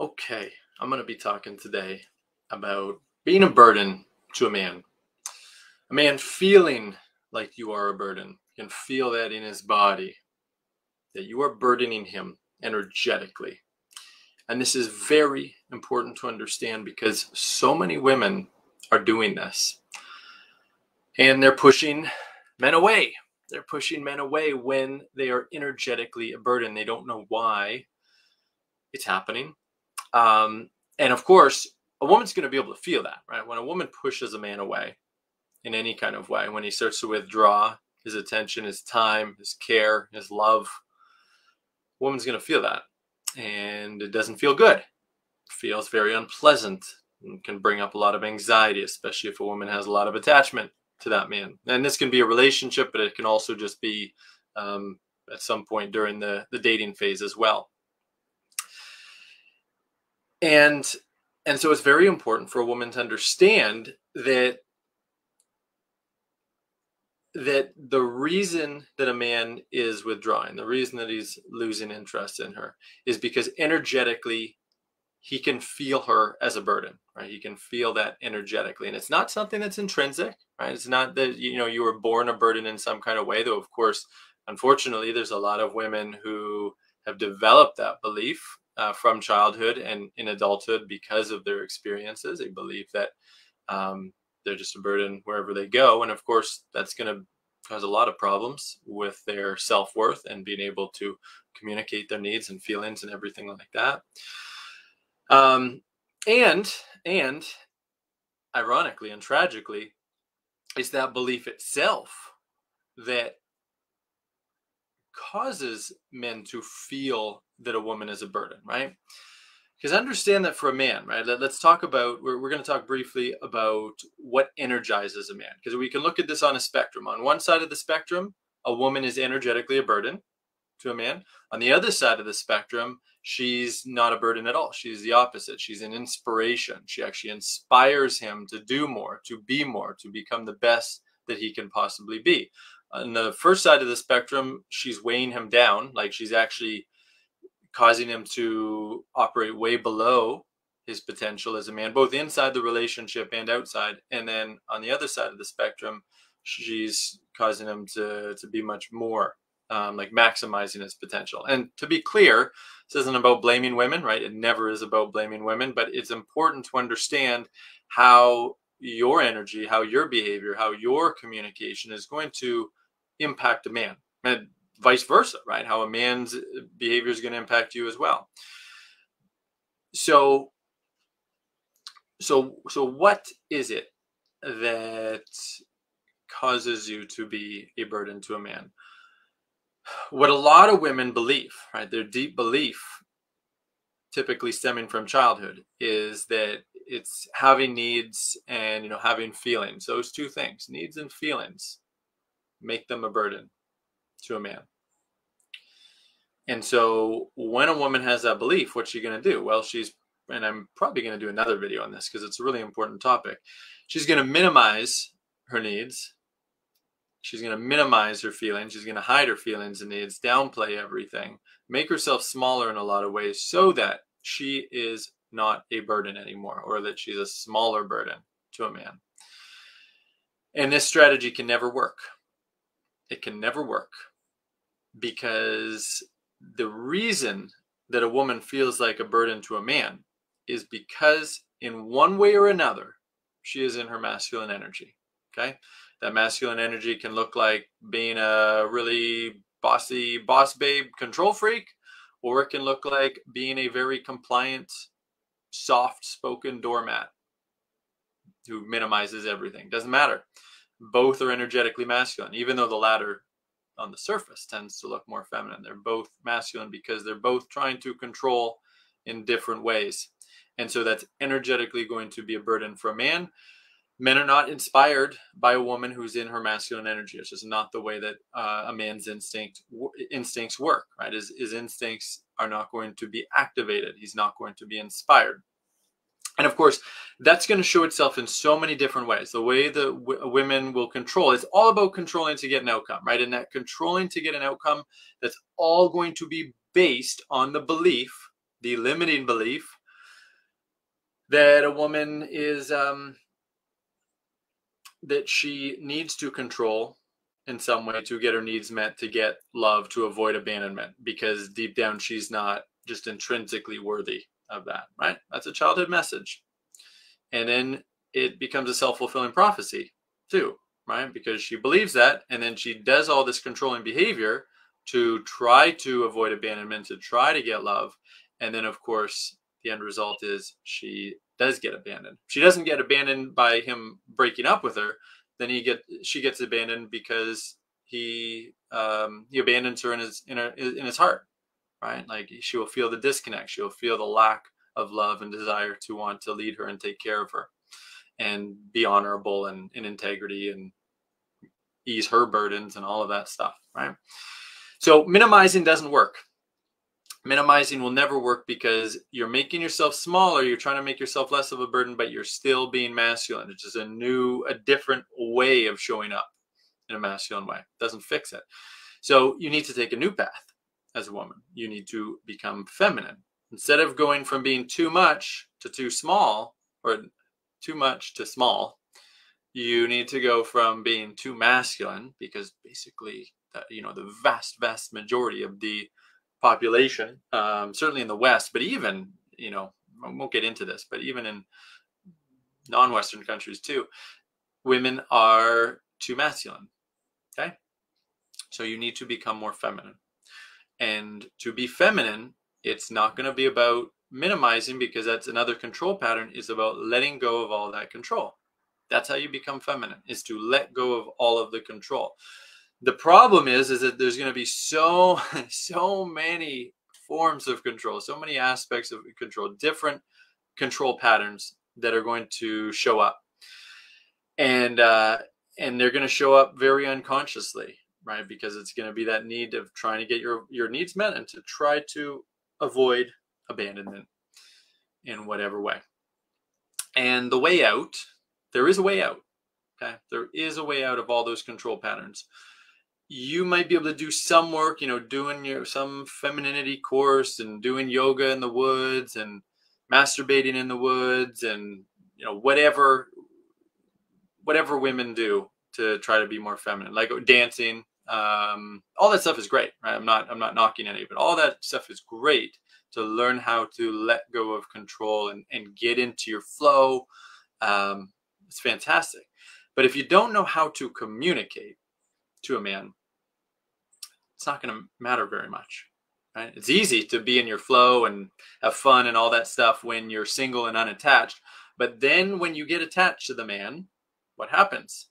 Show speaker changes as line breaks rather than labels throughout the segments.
Okay, I'm going to be talking today about being a burden to a man. A man feeling like you are a burden, can feel that in his body, that you are burdening him energetically. And this is very important to understand because so many women are doing this. And they're pushing men away. They're pushing men away when they are energetically a burden. They don't know why it's happening. Um, and of course, a woman's going to be able to feel that, right? When a woman pushes a man away in any kind of way, when he starts to withdraw his attention, his time, his care, his love, woman's going to feel that. And it doesn't feel good. It feels very unpleasant and can bring up a lot of anxiety, especially if a woman has a lot of attachment to that man. And this can be a relationship, but it can also just be um, at some point during the, the dating phase as well and and so it's very important for a woman to understand that that the reason that a man is withdrawing the reason that he's losing interest in her is because energetically he can feel her as a burden right? He can feel that energetically. And it's not something that's intrinsic right? It's not that you know you were born a burden in some kind of way though of course unfortunately there's a lot of women who have developed that belief uh, from childhood and in adulthood because of their experiences. They believe that um, they're just a burden wherever they go. And of course, that's going to cause a lot of problems with their self worth and being able to communicate their needs and feelings and everything like that. Um, and, and ironically and tragically, it's that belief itself that causes men to feel that a woman is a burden, right? Because understand that for a man, right? Let, us talk about, we're, we're going to talk briefly about what energizes a man. Because we can look at this on a spectrum. On one side of the spectrum, a woman is energetically a burden to a man. On the other side of the spectrum, she's not a burden at all. She's the opposite. She's an inspiration. She actually inspires him to do more, to be more, to become the best that he can possibly be. On the first side of the spectrum, she's weighing him down, like she's actually causing him to operate way below his potential as a man, both inside the relationship and outside. And then on the other side of the spectrum, she's causing him to, to be much more um, like maximizing his potential. And to be clear, this isn't about blaming women, right? It never is about blaming women, but it's important to understand how your energy, how your behavior, how your communication is going to impact a man. And vice versa, right? How a man's behavior is going to impact you as well. So, so, so what is it that causes you to be a burden to a man? What a lot of women believe, right? Their deep belief, typically stemming from childhood, is that it's having needs and you know having feelings. Those two things, needs and feelings, make them a burden to a man. And so when a woman has that belief, what's she going to do? Well, she's, and I'm probably going to do another video on this because it's a really important topic. She's going to minimize her needs. She's going to minimize her feelings. She's going to hide her feelings and needs, downplay everything, make herself smaller in a lot of ways so that she is not a burden anymore or that she's a smaller burden to a man. And this strategy can never work. It can never work because the reason that a woman feels like a burden to a man is because in one way or another she is in her masculine energy okay? That masculine energy can look like being a really bossy boss babe control freak or it can look like being a very compliant soft spoken doormat who minimizes everything. Doesn't matter both are energetically masculine even though the latter on the surface tends to look more feminine. They're both masculine because they're both trying to control in different ways. And so that's energetically going to be a burden for a man. Men are not inspired by a woman who's in her masculine energy. It's just not the way that uh, a man's instinct instincts work. Right? His, his instincts are not going to be activated. He's not going to be inspired. And of course, that's going to show itself in so many different ways. The way that w- women will control, it's all about controlling to get an outcome, right? And that controlling to get an outcome, that's all going to be based on the belief, the limiting belief that a woman is um, that she needs to control in some way to get her needs met, to get love, to avoid abandonment, because deep down she's not just intrinsically worthy of that, right? That's a childhood message. And then it becomes a self fulfilling prophecy too, right? Because she believes that, and then she does all this controlling behavior to try to avoid abandonment, to try to get love. And then, of course, the end result is she does get abandoned. She doesn't get abandoned by him breaking up with her. Then he get she gets abandoned because he um, he abandons her in his in, her, in his heart, right? Like she will feel the disconnect. She will feel the lack of love and desire to want to lead her and take care of her, and be honorable and in integrity and ease her burdens and all of that stuff, right? So minimizing doesn't work minimizing will never work because you're making yourself smaller you're trying to make yourself less of a burden but you're still being masculine it's just a new a different way of showing up in a masculine way doesn't fix it so you need to take a new path as a woman you need to become feminine instead of going from being too much to too small or too much to small you need to go from being too masculine because basically you know the vast vast majority of the population, um, certainly in the West, but even, you know, I won't get into this, but even in non Western countries too, women are too masculine. Okay. So you need to become more feminine. And to be feminine, it's not going to be about minimizing because that's another control pattern, is about letting go of all that control. That's how you become feminine, is to let go of all of the control. The problem is is that there's going to be so so many forms of control so many aspects of control different control patterns that are going to show up. And uh and they're going to show up very unconsciously right? Because it's going to be that need of trying to get your your needs met and to try to avoid abandonment in whatever way. And the way out there is a way out okay? There is a way out of all those control patterns. You might be able to do some work, you know, doing your some femininity course and doing yoga in the woods and masturbating in the woods and you know whatever whatever women do to try to be more feminine, like dancing. Um, all that stuff is great, right? I'm not I'm not knocking any it. All that stuff is great to learn how to let go of control and, and get into your flow. Um, it's fantastic. But if you don't know how to communicate to a man, it's not going to matter very much. Right? It's easy to be in your flow and have fun and all that stuff when you're single and unattached. But then when you get attached to the man, what happens?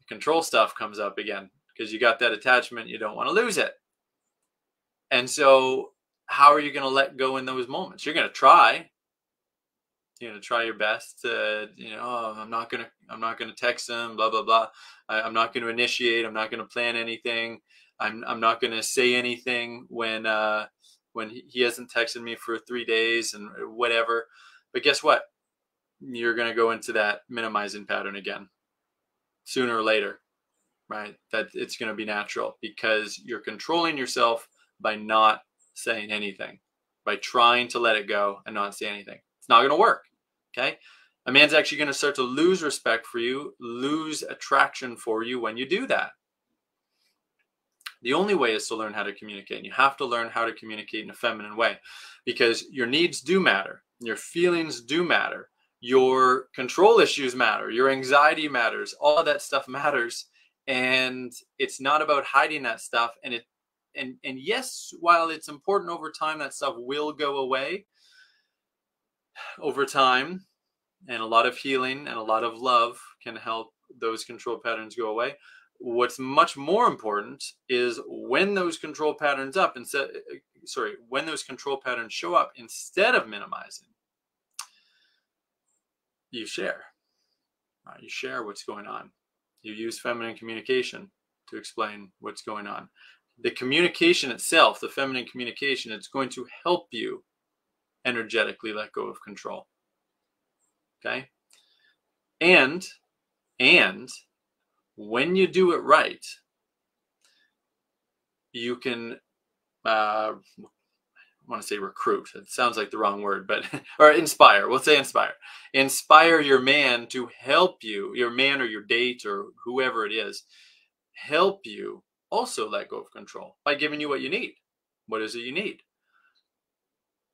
The control stuff comes up again because you got that attachment, you don't want to lose it. And so, how are you going to let go in those moments? You're going to try. You're going to try your best to, you know, oh, I'm not going to, I'm not going to text him, blah blah blah. I, I'm not going to initiate. I'm not going to plan anything. I'm I'm not going to say anything when uh, when he hasn't texted me for three days and whatever. But guess what? You're going to go into that minimizing pattern again sooner or later, right? That it's going to be natural because you're controlling yourself by not saying anything, by trying to let it go and not say anything. It's not going to work. Okay. A man's actually going to start to lose respect for you, lose attraction for you when you do that. The only way is to learn how to communicate. And you have to learn how to communicate in a feminine way because your needs do matter, your feelings do matter, your control issues matter, your anxiety matters, all that stuff matters. And it's not about hiding that stuff. And it and and yes, while it's important over time, that stuff will go away over time. And a lot of healing and a lot of love can help those control patterns go away what's much more important is when those control patterns up instead sorry when those control patterns show up instead of minimizing you share right? you share what's going on you use feminine communication to explain what's going on. The communication itself the feminine communication it's going to help you energetically let go of control. Okay? And and when you do it right, you can, uh, want to say recruit. It sounds like the wrong word, but or inspire. We'll say inspire. Inspire your man to help you, your man or your date or whoever it is, help you also let go of control by giving you what you need. What is it you need?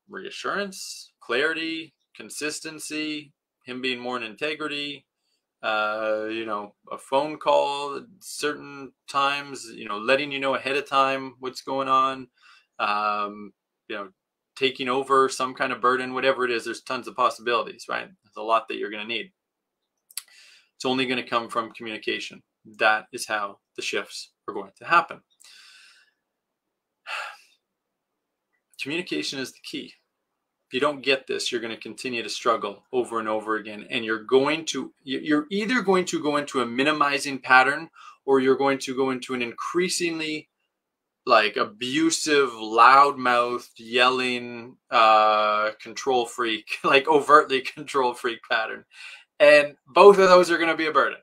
Reassurance, clarity, consistency, him being more in integrity, uh, you know, a phone call at certain times, you know, letting you know ahead of time what's going on, um, you know, taking over some kind of burden, whatever it is, there's tons of possibilities, right? There's a lot that you're going to need. It's only going to come from communication. That is how the shifts are going to happen. Communication is the key if you don't get this, you're going to continue to struggle over and over again. And you're going to, you're either going to go into a minimizing pattern or you're going to go into an increasingly like abusive, loudmouth, yelling, uh, control freak, like overtly control freak pattern. And both of those are going to be a burden.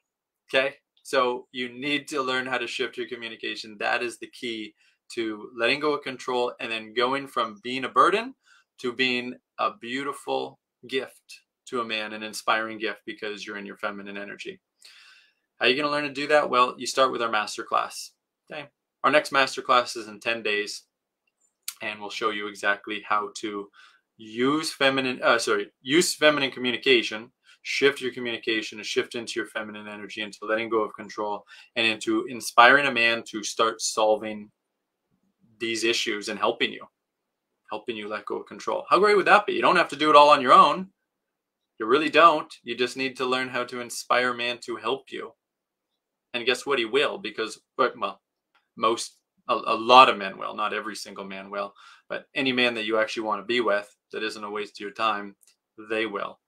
Okay. So you need to learn how to shift your communication. That is the key to letting go of control and then going from being a burden to being a beautiful gift to a man, an inspiring gift because you're in your feminine energy. How are you going to learn to do that? Well, you start with our masterclass. Okay. Our next masterclass is in 10 days, and we'll show you exactly how to use feminine, uh, sorry, use feminine communication, shift your communication, and shift into your feminine energy, into letting go of control, and into inspiring a man to start solving these issues and helping you helping you let go of control. How great would that be? You don't have to do it all on your own. You really don't. You just need to learn how to inspire a man to help you. And guess what? He will because, well, most, a, a lot of men will, not every single man will, but any man that you actually want to be with that isn't a waste of your time, they will.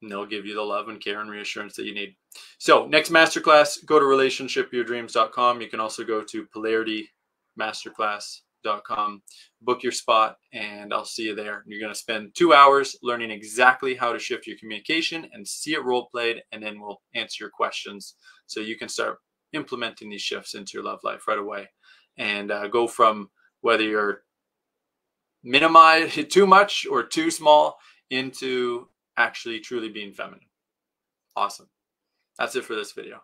And they'll give you the love and care and reassurance that you need. So, next masterclass, go to relationshipyourdreams.com. You can also go to Polarity Masterclass com. Book your spot, and I'll see you there. You're going to spend two hours learning exactly how to shift your communication and see it role played, and then we'll answer your questions so you can start implementing these shifts into your love life right away and uh, go from whether you're minimize too much or too small into actually truly being feminine. Awesome. That's it for this video.